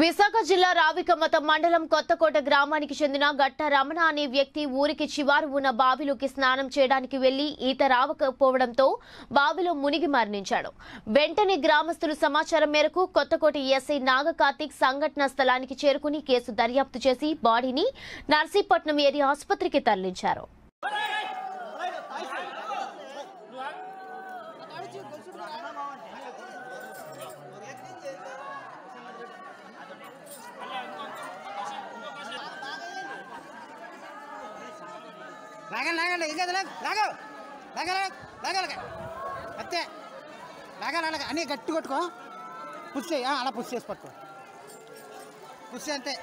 విశాఖ జిల్లా రావికమత మండలం కొత్తకోట గ్రామానికి చెందిన గట్ట రమణ అనే వ్యక్తి ఊరికి చివారు ఉన్న బావిలోకి స్నానం చేయడానికి వెళ్ళి ఈత రావకపోవడంతో బావిలో మునిగి మరణించాడు. వెంటనే గ్రామస్తులు సమాచారం మేరకు కొత్తకోట ఎస్ఐ నాగ కార్తిక్ సంఘటనా స్థలానికి చేరుకుని కేసు దర్యాప్తు చేసి బాడీని నర్సీపట్నం ఏరియా ఆసుపత్రికి తరలించారు. లాగండి లాగండి ఇంకా లాగ లాగ లాగ లాగ అంతే. లాగాలి అలాగ అన్నీ గట్టి కొట్టుకో. పుష్ చేయి అలా పుష్ చేసి పట్టుకో. పుష్ అంతే.